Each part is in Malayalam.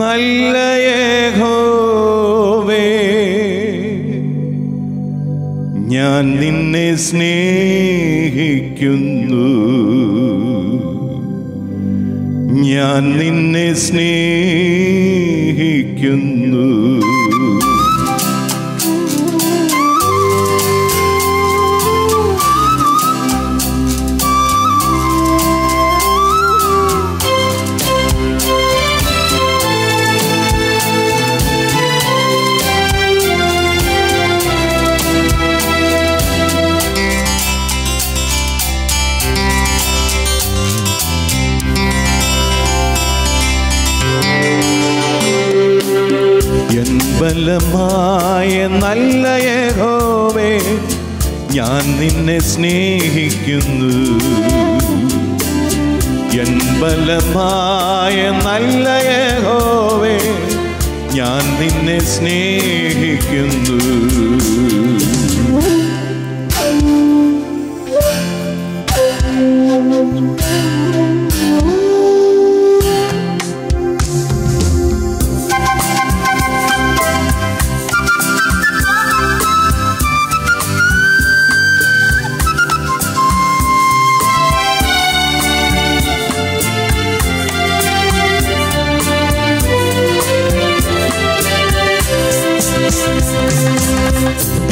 നല്ല യഹോവേ ഞാൻ നിന്നെ സ്നേഹിക്കുന്നു. ഞാൻ നിന്നെ സ്നേഹിക്കുന്നു. ബലമായ നല്ല യഹോവേ ഞാൻ നിന്നെ സ്നേഹിക്കുന്നു. എൻ ബലമായ നല്ല യഹോവേ ഞാൻ നിന്നെ സ്നേഹിക്കുന്നു.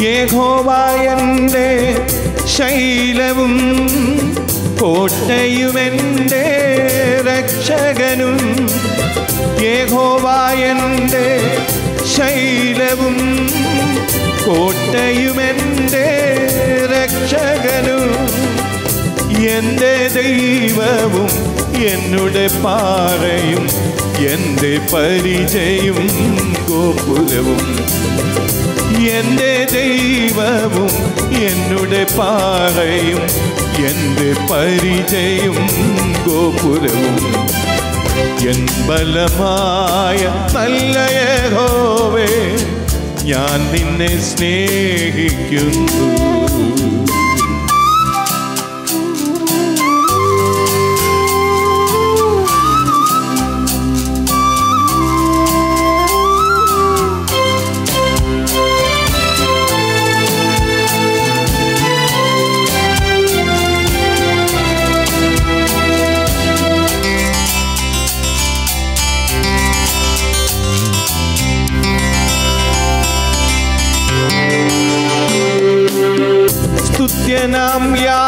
യഹോവായന്റെ ശൈലവും കോട്ടയുമെന്റെ രക്ഷകനും. യഹോവായന്റെ ശൈലവും കോട്ടയുമെന്റെ രക്ഷകനും. എന്റെ ദൈവവും എന്നുടെ പാറയും എന്റെ പരിചയും ഗോപുരവും എന്റെ ദൈവവും എന്നുടെ പാറയും എന്റെ പരിചയം ഗോപുരവും. എൻ ബലമായ നല്ല യഹോവേ ഞാൻ നിന്നെ സ്നേഹിക്കുന്നു.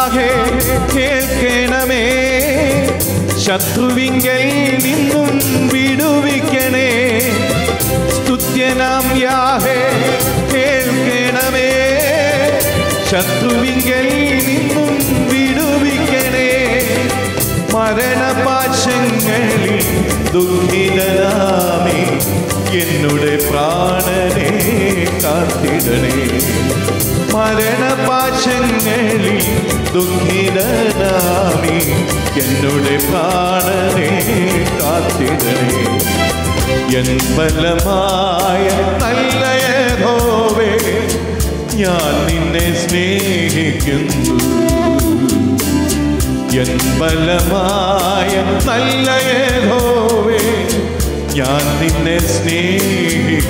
യാഹേ കേൾക്കണമേ. ശത്രുവിങ്കൽ നിന്നും വിടുവിക്കണേ. സ്തുത്യനാം യാഹേ കേൾക്കണമേ. ശത്രുവിങ്കൽ നിന്നും വിടുവിക്കണേ. മരണപാശങ്ങളിൽ ദുഃഖിതനാമേ. എന്നുടെ മരണപാശങ്ങളിൽ ദുഃഖിതനാമി. എന്നുടെ പ്രാണനെ കാത്തിടണേ. എൻ ബലമായ നല്ല ഹോവേ ഞാൻ നിന്നെ സ്നേഹിക്കുന്നു. എൻ ബലമായ നല്ല ഹോവേ ഞാൻ നിന്നെ സ്നേഹിക്കുന്നു.